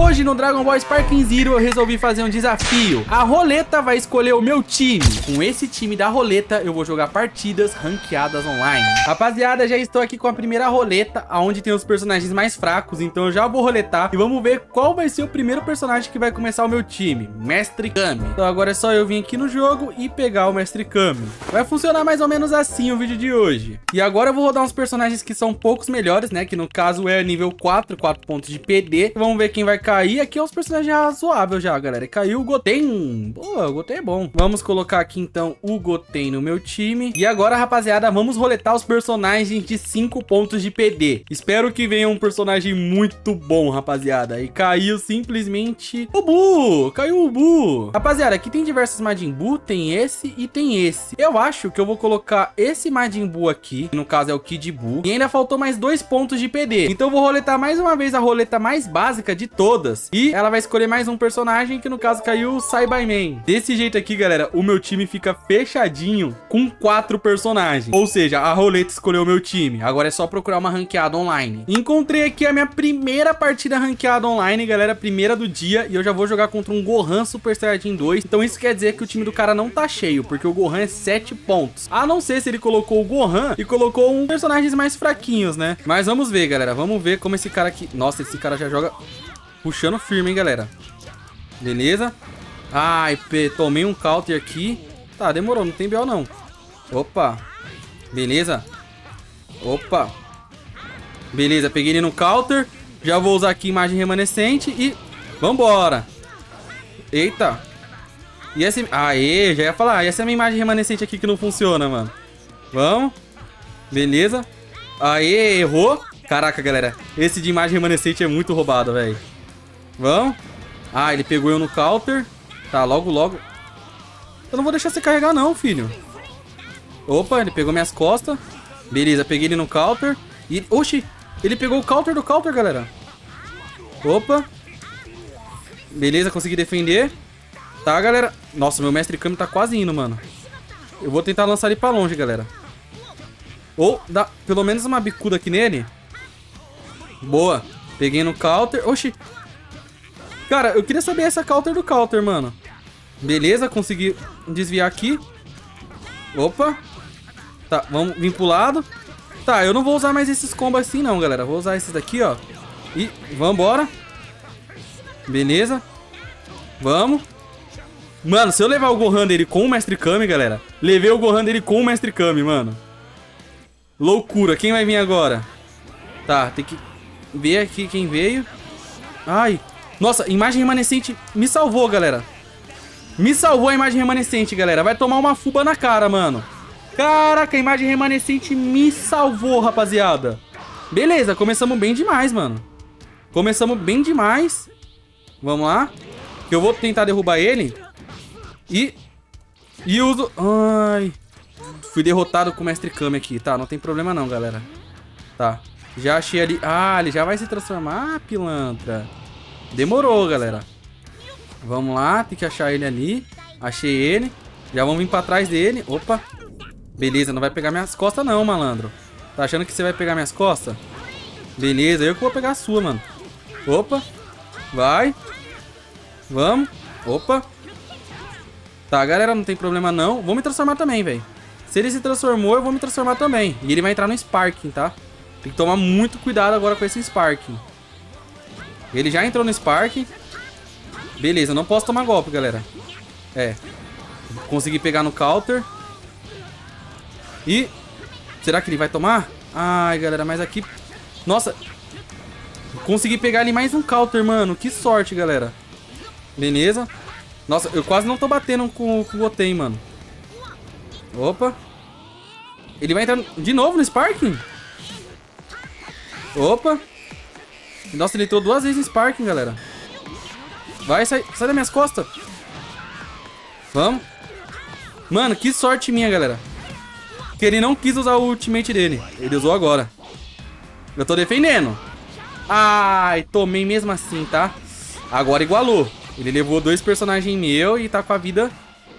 Hoje no Dragon Ball Sparking Zero eu resolvi fazer um desafio. A roleta vai escolher o meu time. Com esse time da roleta eu vou jogar partidas ranqueadas online. Rapaziada, já estou aqui com a primeira roleta, onde tem os personagens mais fracos, então eu já vou roletar e vamos ver qual vai ser o primeiro personagem que vai começar o meu time. Mestre Kami. Então agora é só eu vir aqui no jogo e pegar o Mestre Kami. Vai funcionar mais ou menos assim o vídeo de hoje. E agora eu vou rodar uns personagens que são poucos melhores, né? Que no caso é nível 4, 4 pontos de PD. Vamos ver quem vai cair. Aqui é uns personagens razoáveis já, galera. Caiu o Goten. Pô, o Goten é bom. Vamos colocar aqui, então, o Goten no meu time. E agora, rapaziada, vamos roletar os personagens de 5 pontos de PD. Espero que venha um personagem muito bom, rapaziada. E caiu simplesmente o Bu. Caiu o Bu. Rapaziada, aqui tem diversos Majin Buu. Tem esse e tem esse. Eu acho que eu vou colocar esse Majin Buu aqui. No caso, é o Kid Buu. E ainda faltou mais dois pontos de PD. Então, eu vou roletar mais uma vez a roleta mais básica de todas todas. E ela vai escolher mais um personagem, que no caso caiu o Cyberman. Desse jeito aqui, galera, o meu time fica fechadinho com quatro personagens. Ou seja, a roleta escolheu o meu time. Agora é só procurar uma ranqueada online. Encontrei aqui a minha primeira partida ranqueada online, galera. Primeira do dia. E eu já vou jogar contra um Gohan Super Saiyajin 2. Então isso quer dizer que o time do cara não tá cheio, porque o Gohan é 7 pontos. A não ser se ele colocou o Gohan e colocou um personagens mais fraquinhos, né? Mas vamos ver, galera. Vamos ver como esse cara aqui... Nossa, esse cara já joga Puxando firme, hein, galera. Beleza. Ai, tomei um counter aqui. Tá, demorou, não tem BO não. Opa. Beleza. Opa. Beleza, peguei ele no counter. Já vou usar aqui imagem remanescente e... Vambora. Eita. E essa... Aê, já ia falar. E essa é a minha imagem remanescente aqui que não funciona, mano. Vamos. Beleza. Aê, errou. Caraca, galera. Esse de imagem remanescente é muito roubado, velho. Vamos. Ah, ele pegou eu no counter. Tá, logo, logo. Eu não vou deixar você carregar não, filho. Opa, ele pegou minhas costas. Beleza, peguei ele no counter. E, oxi, ele pegou o counter do counter, galera. Opa. Beleza, consegui defender. Tá, galera. Nossa, meu mestre Kami tá quase indo, mano. Eu vou tentar lançar ele pra longe, galera. Ou dar pelo menos uma bicuda aqui nele. Boa. Peguei no counter. Oxi, Cara, eu queria saber essa counter do counter, mano. Beleza, consegui desviar aqui. Opa. Tá, vamos vir pro lado. Tá, eu não vou usar mais esses combos assim não, galera. Vou usar esses daqui, ó. E vambora. Beleza. Vamos. Mano, se eu levar o Gohan dele com o Mestre Kami, galera. Levei o Gohan dele com o Mestre Kami, mano. Loucura. Quem vai vir agora? Tá, tem que ver aqui quem veio. Ai, nossa, imagem remanescente me salvou, galera. Me salvou a imagem remanescente, galera. Vai tomar uma fuba na cara, mano. Caraca, a imagem remanescente me salvou, rapaziada. Beleza, começamos bem demais, mano. Começamos bem demais. Vamos lá. Eu vou tentar derrubar ele. E... E uso... Ai... Fui derrotado com o Mestre Kami aqui. Tá, não tem problema não, galera. Tá. Já achei ali... Ah, ele já vai se transformar, pilantra. Demorou, galera. Vamos lá, tem que achar ele ali. Achei ele. Já vamos vir pra trás dele. Opa. Beleza, não vai pegar minhas costas não, malandro. Tá achando que você vai pegar minhas costas? Beleza, eu que vou pegar a sua, mano. Opa. Vai. Vamos. Opa. Tá, galera, não tem problema não. Vou me transformar também, velho. Se ele se transformou, eu vou me transformar também. E ele vai entrar no Sparking, tá? Tem que tomar muito cuidado agora com esse Sparking. Ele já entrou no Spark. Beleza, não posso tomar golpe, galera. É. Consegui pegar no counter. E... Será que ele vai tomar? Ai, galera, mas aqui... Nossa. Consegui pegar ali mais um counter, mano. Que sorte, galera. Beleza. Nossa, eu quase não tô batendo com, com o Goten, mano. Opa. Ele vai entrar de novo no Sparking? Opa. Nossa, ele entrou duas vezes em Sparking, galera. Vai, sai, sai das minhas costas. Vamos. Mano, que sorte minha, galera. Que ele não quis usar o ultimate dele. Ele usou agora. Eu tô defendendo. Ai, tomei mesmo assim, tá? Agora igualou. Ele levou dois personagens meu e tá com a vida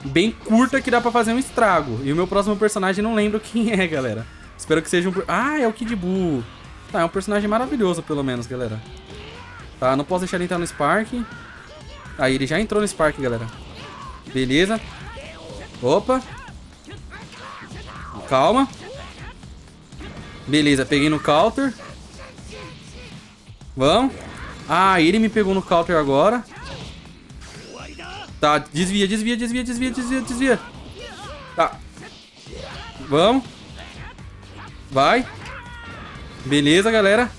bem curta que dá pra fazer um estrago. E o meu próximo personagem não lembro quem é, galera. Espero que seja um... Ah, é o Kid Buu. Tá, é um personagem maravilhoso, pelo menos, galera. Tá, não posso deixar ele entrar no Spark. Aí, ele já entrou no Spark, galera. Beleza. Opa. Calma. Beleza, peguei no counter. Vamos. Ah, ele me pegou no counter agora. Tá, desvia, desvia, desvia, desvia, desvia, desvia. Tá. Vamos. Vai. Beleza, galera.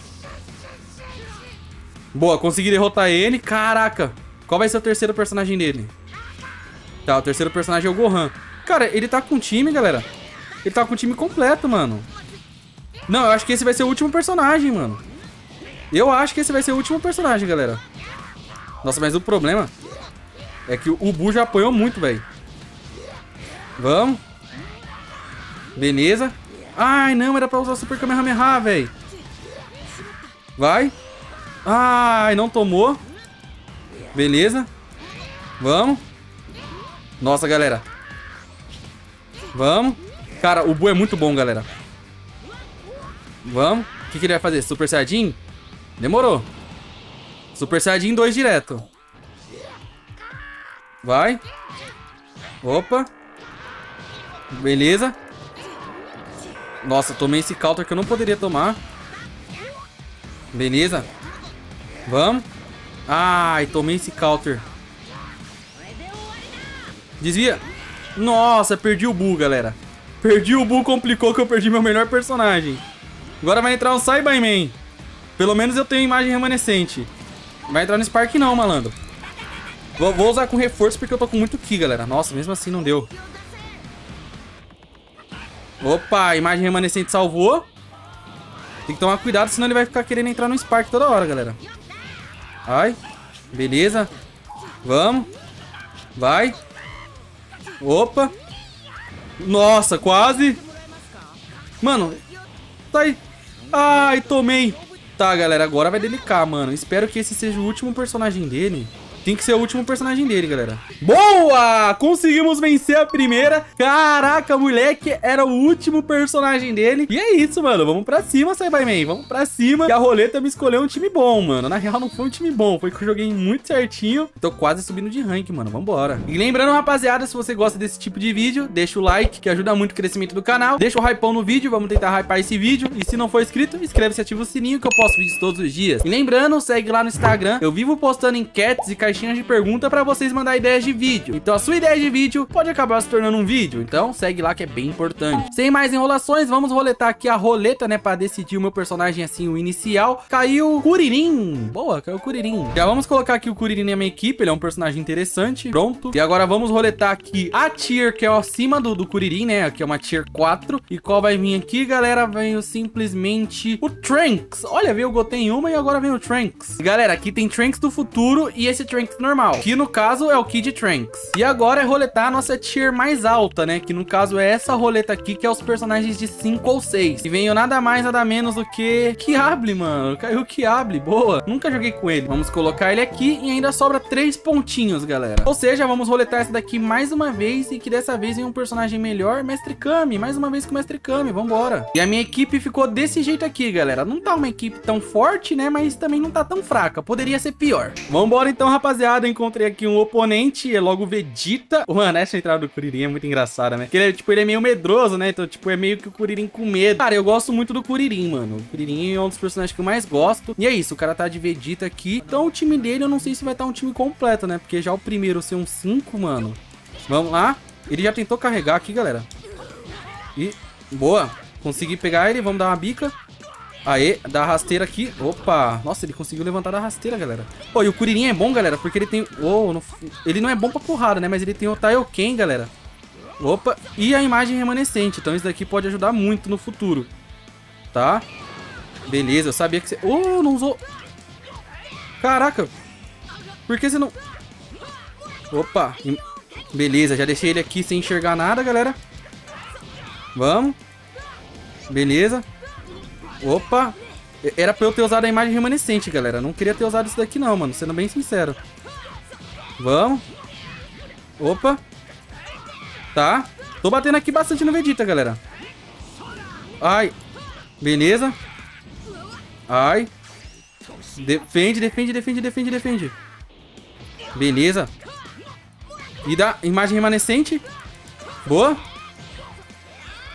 Boa, consegui derrotar ele. Caraca. Qual vai ser o terceiro personagem dele? Tá, o terceiro personagem é o Gohan. Cara, ele tá com time, galera. Ele tá com o time completo, mano. Não, eu acho que esse vai ser o último personagem, mano. Eu acho que esse vai ser o último personagem, galera. Nossa, mas o problema é que o Bu já apanhou muito, velho. Vamos. Beleza. Ai, não, era pra usar o Super Kamehameha, velho. Vai. Ai, não tomou. Beleza. Vamos. Nossa, galera. Vamos. Cara, o Bu é muito bom, galera. Vamos. O que, que ele vai fazer? Super Saiyajin? Demorou. Super Saiyajin 2 direto. Vai. Opa. Beleza. Nossa, tomei esse counter que eu não poderia tomar. Beleza. Vamos. Ai, tomei esse counter. Desvia. Nossa, perdi o Buu, galera. Perdi o Buu, complicou que eu perdi meu melhor personagem. Agora vai entrar um Cyberman. Pelo menos eu tenho imagem remanescente. Vai entrar no Spark não, malandro. Vou usar com reforço porque eu tô com muito Ki, galera. Nossa, mesmo assim não deu. Opa, imagem remanescente salvou. Tem que tomar cuidado, senão ele vai ficar querendo entrar no Spark toda hora, galera. Ai, beleza. Vamos. Vai. Opa. Nossa, quase. Mano, tá aí. Ai, tomei. Tá, galera, agora vai delicar, mano. Espero que esse seja o último personagem dele. Tem que ser o último personagem dele, galera. Boa! Conseguimos vencer a primeira. Caraca, moleque, era o último personagem dele. E é isso, mano. Vamos pra cima, Cyberman. Vamos pra cima. E a roleta me escolheu um time bom, mano. Na real, não foi um time bom. Foi que eu joguei muito certinho. Tô quase subindo de rank, mano. Vambora. E lembrando, rapaziada, se você gosta desse tipo de vídeo, deixa o like, que ajuda muito o crescimento do canal. Deixa o hypão no vídeo. Vamos tentar hypar esse vídeo. E se não for inscrito, inscreve-se e ativa o sininho, que eu posto vídeos todos os dias. E lembrando, segue lá no Instagram. Eu vivo postando enquetes e caixinhas de pergunta para vocês mandar ideias de vídeo. Então a sua ideia de vídeo pode acabar se tornando um vídeo. Então segue lá que é bem importante. Sem mais enrolações, vamos roletar aqui a roleta, né, para decidir o meu personagem assim, o inicial. Caiu Kuririn. Boa, caiu Kuririn. Já vamos colocar aqui o Kuririn na minha equipe, ele é um personagem interessante. Pronto. E agora vamos roletar aqui a tier que é acima do, do Kuririn, né, aqui é uma tier 4. E qual vai vir aqui, galera? Vem simplesmente o Trunks. Olha, veio o Goten uma e agora vem o Trunks. Galera, aqui tem Trunks do futuro e esse Trunks normal normal, que no caso é o Kid Trunks. E agora é roletar a nossa tier mais alta, né? Que no caso é essa roleta aqui, que é os personagens de 5 ou 6. E veio nada mais, nada menos do que Kiable, mano. Caiu Kiable, boa. Nunca joguei com ele. Vamos colocar ele aqui e ainda sobra 3 pontinhos, galera. Ou seja, vamos roletar essa daqui mais uma vez e que dessa vez vem um personagem melhor, Mestre Kami. Mais uma vez com o Mestre Kami, vambora. E a minha equipe ficou desse jeito aqui, galera. Não tá uma equipe tão forte, né? Mas também não tá tão fraca. Poderia ser pior. Vambora então, rapaziada encontrei aqui um oponente, é logo o Vegeta. Mano, essa entrada do Kuririn é muito engraçada, né? Porque ele, é, tipo, ele é meio medroso, né? Então, tipo, é meio que o Kuririn com medo. Cara, eu gosto muito do Kuririn, mano. O Kuririn é um dos personagens que eu mais gosto. E é isso, o cara tá de Vegeta aqui. Então, o time dele, eu não sei se vai estar um time completo, né? Porque já o primeiro ser um 5, mano. Vamos lá. Ele já tentou carregar aqui, galera. E, boa. Consegui pegar ele, vamos dar uma bica. Aê, da rasteira aqui. Opa, nossa, ele conseguiu levantar da rasteira, galera. Pô, e o Kuririn é bom, galera, porque ele tem... Oh, não... Ele não é bom pra porrada, né? Mas ele tem o Taioken, galera. Opa, e a imagem remanescente. Então isso daqui pode ajudar muito no futuro. Tá? Beleza, eu sabia que você... Oh, não usou... Caraca. Por que você não... Opa. Beleza, já deixei ele aqui sem enxergar nada, galera. Vamos. Beleza. Opa! Era pra eu ter usado a imagem remanescente, galera. Não queria ter usado isso daqui não, mano. Sendo bem sincero. Vamos. Opa. Tá. Tô batendo aqui bastante no Vegeta, galera. Ai. Beleza. Ai. Defende, defende, defende, defende, defende. Beleza. E dá imagem remanescente. Boa.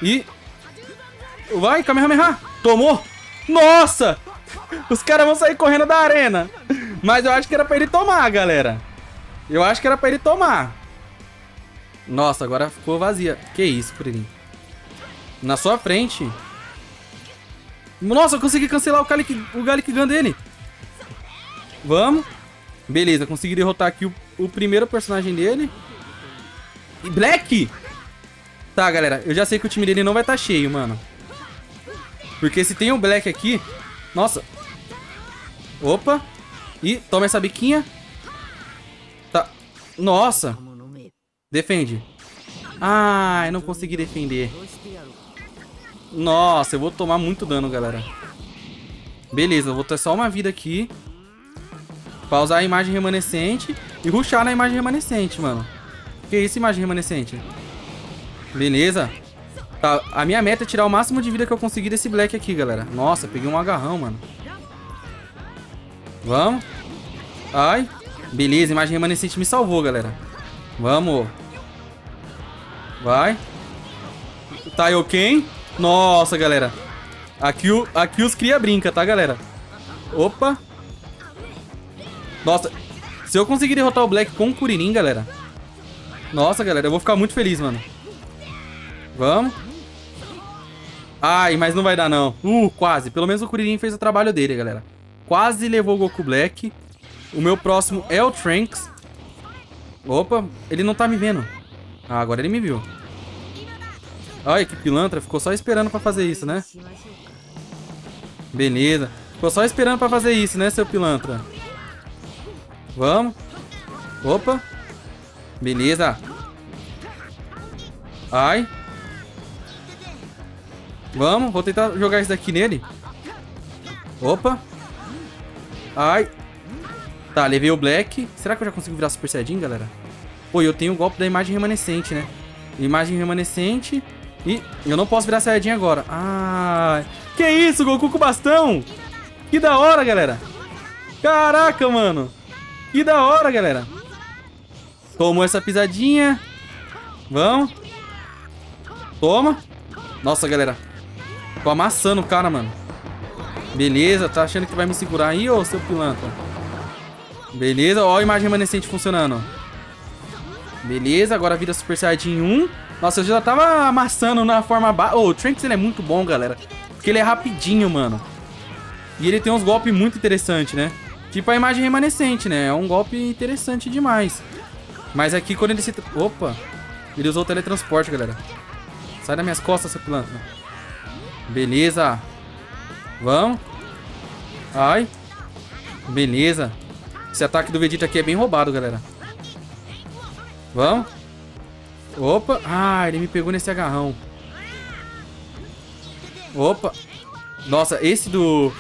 E... Vai, Kamehameha. Tomou. Nossa! Os caras vão sair correndo da arena. Mas eu acho que era pra ele tomar, galera. Eu acho que era pra ele tomar. Nossa, agora ficou vazia. Que isso, Kuririn. Na sua frente. Nossa, eu consegui cancelar o Gallic, o Gallic Gun dele. Vamos. Beleza, consegui derrotar aqui o, o primeiro personagem dele. E Black! Tá, galera, eu já sei que o time dele não vai estar tá cheio, mano. Porque se tem o Black aqui... Nossa. Opa. E toma essa biquinha. Tá. Nossa. Defende. Ai, não consegui defender. Nossa, eu vou tomar muito dano, galera. Beleza, eu vou ter só uma vida aqui. Pra usar a imagem remanescente e ruxar na imagem remanescente, mano. Que isso, imagem remanescente? Beleza. Tá, a minha meta é tirar o máximo de vida que eu conseguir desse Black aqui, galera. Nossa, peguei um agarrão, mano. Vamos. Ai. Beleza, imagem remanescente me salvou, galera. Vamos. Vai. Tá, ok? Nossa, galera. Aqui, o, aqui os cria brinca, tá, galera? Opa. Nossa. Se eu conseguir derrotar o Black com o Kuririn, galera. Nossa, galera, eu vou ficar muito feliz, mano. Vamos. Ai, mas não vai dar, não. Uh, quase. Pelo menos o Kuririn fez o trabalho dele, galera. Quase levou o Goku Black. O meu próximo é o Trunks. Opa, ele não tá me vendo. Ah, agora ele me viu. Ai, que pilantra. Ficou só esperando pra fazer isso, né? Beleza. Ficou só esperando pra fazer isso, né, seu pilantra? Vamos. Opa. Beleza. Ai. Vamos, vou tentar jogar isso daqui nele. Opa. Ai. Tá, levei o Black. Será que eu já consigo virar Super Saiyajin, galera? Pô, eu tenho o golpe da imagem remanescente, né? Imagem remanescente. E eu não posso virar Saiyajin agora. Ah, que isso, Goku com bastão. Que da hora, galera. Caraca, mano. Que da hora, galera. Tomou essa pisadinha. Vamos. Toma. Nossa, galera. Tô amassando o cara, mano. Beleza, tá achando que vai me segurar aí, ô seu pilantra? Beleza, ó a imagem remanescente funcionando. Beleza, agora vira Super Saiyajin 1. Nossa, eu já tava amassando na forma baixa. Oh, o Trunks ele é muito bom, galera. Porque ele é rapidinho, mano. E ele tem uns golpes muito interessantes, né? Tipo a imagem remanescente, né? É um golpe interessante demais. Mas aqui quando ele se... Opa! Ele usou o teletransporte, galera. Sai das minhas costas, seu planta. Beleza. Vamos. Ai. Beleza. Esse ataque do Vegeta aqui é bem roubado, galera. Vamos. Opa. Ah, ele me pegou nesse agarrão. Opa. Nossa, esse do...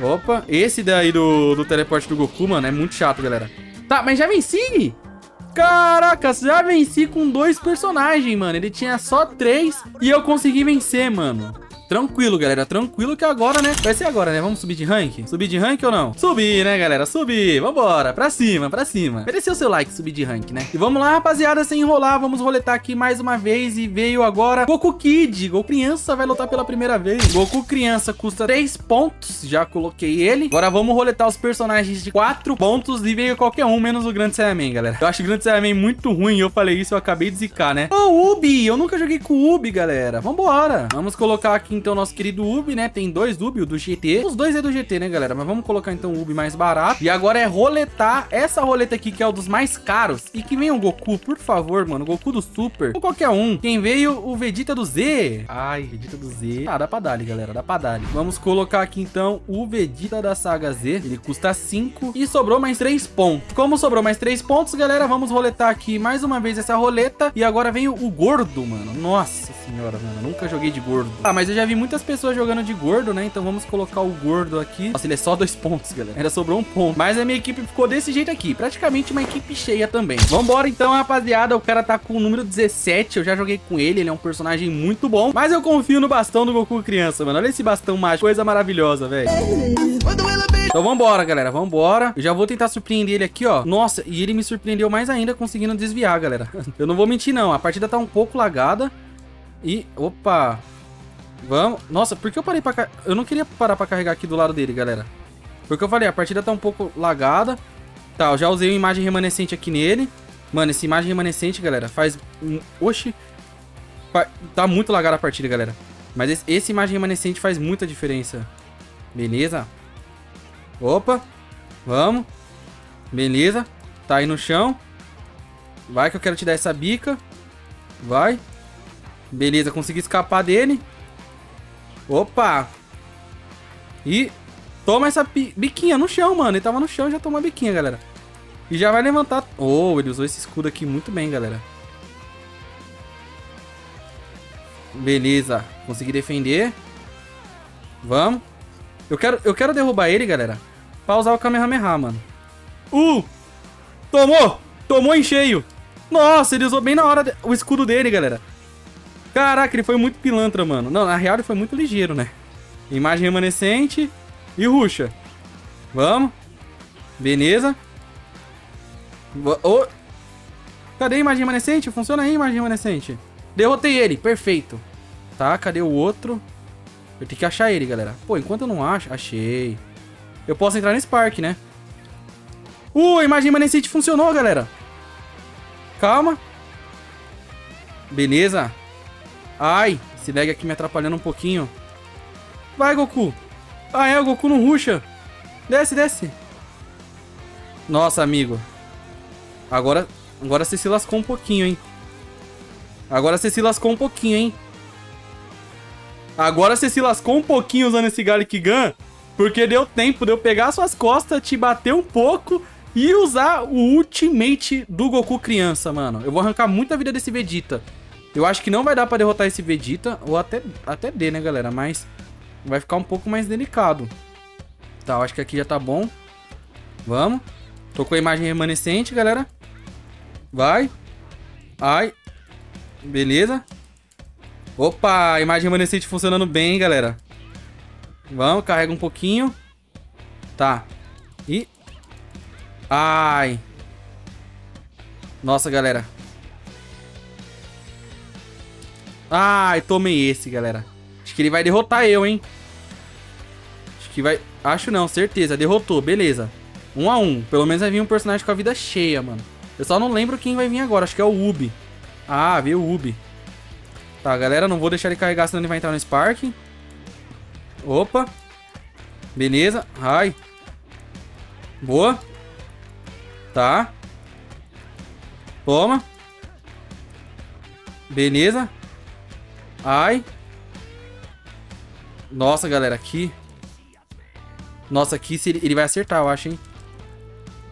Opa. Esse daí do, do teleporte do Goku, mano, é muito chato, galera. Tá, mas já venci! Caraca, já venci com dois personagens, mano. Ele tinha só três e eu consegui vencer, mano. Tranquilo, galera, tranquilo que agora, né? Vai ser agora, né? Vamos subir de rank? Subir de rank ou não? Subir, né, galera? Subir, vambora, pra cima, pra cima Mereceu seu like, subir de rank, né? E vamos lá, rapaziada, sem enrolar, vamos roletar aqui mais uma vez E veio agora Goku Kid, Goku Criança vai lutar pela primeira vez Goku Criança custa 3 pontos, já coloquei ele Agora vamos roletar os personagens de 4 pontos E veio qualquer um, menos o Grande Saiyaman, galera Eu acho o Grande Saiyaman muito ruim, eu falei isso, eu acabei de zicar, né? Ô, oh, Ubi, eu nunca joguei com o Ubi, galera Vambora Vamos colocar aqui então o nosso querido Ubi, né? Tem dois Ubi, o do GT. Os dois é do GT, né, galera? Mas vamos colocar então o Ubi mais barato. E agora é roletar essa roleta aqui, que é o dos mais caros. E que venha o Goku, por favor, mano. Goku do Super. Ou qualquer um. Quem veio, o Vegeta do Z. Ai, Vegeta do Z. Ah, dá pra dar, galera. Dá pra dar. Vamos colocar aqui então o Vegeta da saga Z. Ele custa 5 e sobrou mais 3 pontos. Como sobrou mais 3 pontos, galera, vamos roletar aqui mais uma vez essa roleta. E agora vem o, o gordo, mano. Nossa senhora, mano. Nunca joguei de gordo. Ah, mas eu já vi muitas pessoas jogando de gordo, né? Então vamos colocar o gordo aqui. Nossa, ele é só dois pontos, galera. Ainda sobrou um ponto. Mas a minha equipe ficou desse jeito aqui. Praticamente uma equipe cheia também. Vambora então, rapaziada. O cara tá com o número 17. Eu já joguei com ele. Ele é um personagem muito bom. Mas eu confio no bastão do Goku criança, mano. Olha esse bastão mágico. Coisa maravilhosa, velho. Então vambora, galera, vambora. Eu já vou tentar surpreender ele aqui, ó. Nossa, e ele me surpreendeu mais ainda conseguindo desviar, galera. Eu não vou mentir, não. A partida tá um pouco lagada. E, opa. Vamos. Nossa, por que eu parei pra... Eu não queria parar pra carregar aqui do lado dele, galera. Porque eu falei, a partida tá um pouco lagada. Tá, eu já usei uma imagem remanescente aqui nele. Mano, essa imagem remanescente, galera, faz... Oxi. Tá muito lagada a partida, galera. Mas esse, esse imagem remanescente faz muita diferença. Beleza. Opa. Vamos. Beleza. Tá aí no chão. Vai que eu quero te dar essa bica. Vai. Beleza, consegui escapar dele. Opa. E toma essa biquinha no chão, mano. Ele tava no chão, já tomou a biquinha, galera. E já vai levantar... Oh, ele usou esse escudo aqui muito bem, galera. Beleza. Consegui defender. Vamos. Eu quero, eu quero derrubar ele, galera. Pra usar o Kamehameha, mano. Uh! Tomou! Tomou em cheio. Nossa, ele usou bem na hora o escudo dele, galera. Caraca, ele foi muito pilantra, mano. Não, na real ele foi muito ligeiro, né? Imagem remanescente e ruxa. Vamos. Beleza. Oh. Cadê a imagem remanescente? Funciona aí, imagem remanescente. Derrotei ele, perfeito. Tá, cadê o outro? Eu tenho que achar ele, galera. Pô, enquanto eu não acho... Achei. Eu posso entrar nesse parque, né? Uh, a imagem remanescente funcionou, galera. Calma. Beleza. Ai, esse lag aqui me atrapalhando um pouquinho. Vai, Goku. Ah, é, o Goku não ruxa. Desce, desce. Nossa, amigo. Agora, agora você se lascou um pouquinho, hein. Agora você se lascou um pouquinho, hein. Agora você se lascou um pouquinho usando esse Garlic Gun. Porque deu tempo de eu pegar suas costas, te bater um pouco e usar o ultimate do Goku criança, mano. Eu vou arrancar muita vida desse Vegeta. Eu acho que não vai dar pra derrotar esse Vegeta, ou até, até D, né, galera? Mas vai ficar um pouco mais delicado. Tá, eu acho que aqui já tá bom. Vamos. Tô com a imagem remanescente, galera. Vai. Ai. Beleza. Opa, a imagem remanescente funcionando bem, galera. Vamos, carrega um pouquinho. Tá. E... Ai. Nossa, galera. Ai, tomei esse, galera. Acho que ele vai derrotar eu, hein? Acho que vai... Acho não, certeza. Derrotou, beleza. Um a um. Pelo menos vai vir um personagem com a vida cheia, mano. Eu só não lembro quem vai vir agora. Acho que é o Ubi. Ah, veio o Ubi. Tá, galera, não vou deixar ele carregar, senão ele vai entrar no Spark. Opa. Beleza. Ai. Boa. Tá. Toma. Beleza. Ai. Nossa, galera, aqui. Nossa, aqui ele, ele vai acertar, eu acho, hein?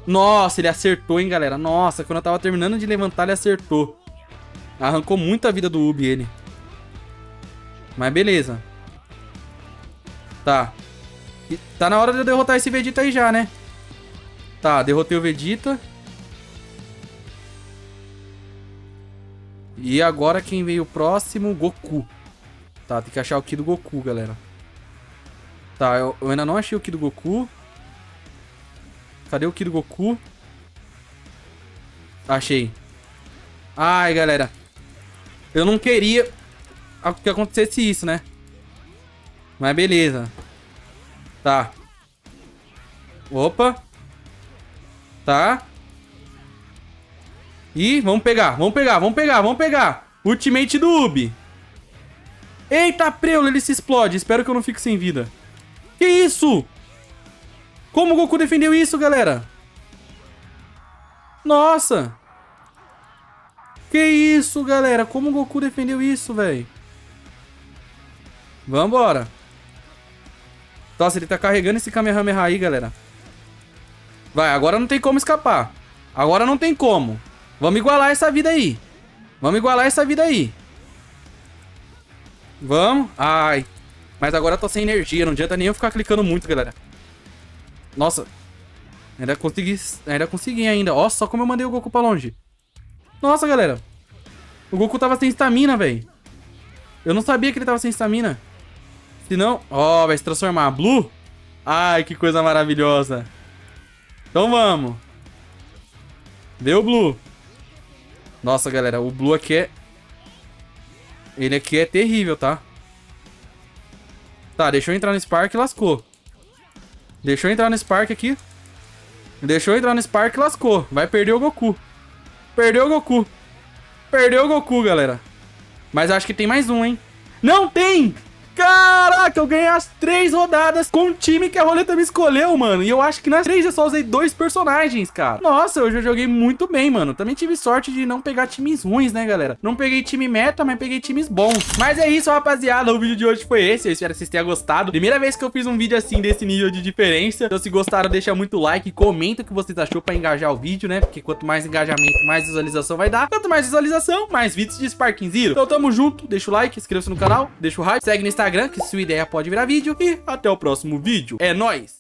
Nossa, ele acertou, hein, galera? Nossa, quando eu tava terminando de levantar, ele acertou. Arrancou muita vida do Ubi, ele. Mas beleza. Tá. E tá na hora de eu derrotar esse Vegeta aí já, né? Tá, derrotei o Vegeta. E agora quem veio próximo? Goku. Tá, tem que achar o Ki do Goku, galera. Tá, eu, eu ainda não achei o Ki do Goku. Cadê o Ki do Goku? Achei. Ai, galera. Eu não queria que acontecesse isso, né? Mas beleza. Tá. Opa. Tá. Ih, vamos pegar, vamos pegar, vamos pegar, vamos pegar. Ultimate do Ubi. Eita, preula, ele se explode. Espero que eu não fique sem vida. Que isso? Como o Goku defendeu isso, galera? Nossa. Que isso, galera? Como o Goku defendeu isso, velho? Vambora. Nossa, ele tá carregando esse Kamehameha aí, galera. Vai, agora não tem como escapar. Agora não tem como. Vamos igualar essa vida aí. Vamos igualar essa vida aí. Vamos. Ai. Mas agora eu tô sem energia. Não adianta nem eu ficar clicando muito, galera. Nossa. Ainda consegui. Ainda consegui ainda. Ó, só como eu mandei o Goku pra longe. Nossa, galera. O Goku tava sem estamina, velho. Eu não sabia que ele tava sem estamina. Se não... Ó, vai se transformar. Blue. Ai, que coisa maravilhosa. Então vamos. O Blue. Nossa, galera, o Blue aqui é... Ele aqui é terrível, tá? Tá, deixa eu entrar no Spark e lascou. Deixa eu entrar no Spark aqui. Deixa eu entrar no Spark e lascou. Vai perder o Goku. Perdeu o Goku. Perdeu o Goku, galera. Mas acho que tem mais um, hein? Não tem! Caraca, eu ganhei as três rodadas com o time que a roleta me escolheu, mano. E eu acho que nas três eu só usei dois personagens, cara. Nossa, eu joguei muito bem, mano. Também tive sorte de não pegar times ruins, né, galera? Não peguei time meta, mas peguei times bons. Mas é isso, rapaziada. O vídeo de hoje foi esse. Eu espero que vocês tenham gostado. Primeira vez que eu fiz um vídeo assim, desse nível de diferença. Então, se gostaram, deixa muito like. Comenta o que vocês achou pra engajar o vídeo, né? Porque quanto mais engajamento, mais visualização vai dar. Quanto mais visualização, mais vídeos de Sparking Zero. Então, tamo junto. Deixa o like, inscreva-se no canal, deixa o like, segue no Instagram, que sua ideia pode virar vídeo. E até o próximo vídeo. É nóis!